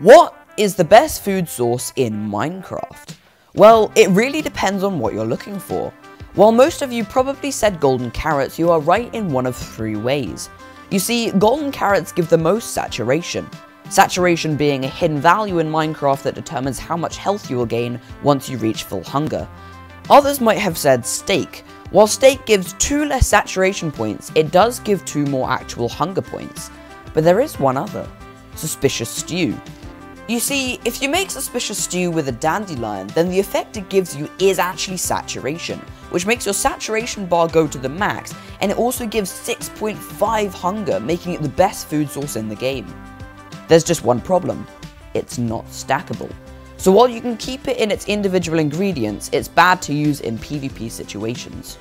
What is the best food source in Minecraft? Well, it really depends on what you're looking for. While most of you probably said golden carrots, you are right in one of three ways. You see, golden carrots give the most saturation. Saturation being a hidden value in Minecraft that determines how much health you will gain once you reach full hunger. Others might have said steak. While steak gives two less saturation points, it does give two more actual hunger points. But there is one other. Suspicious stew. You see, if you make suspicious stew with a dandelion, then the effect it gives you is actually saturation, which makes your saturation bar go to the max, and it also gives 6.5 hunger, making it the best food source in the game. There's just one problem, it's not stackable. So while you can keep it in its individual ingredients, it's bad to use in PvP situations.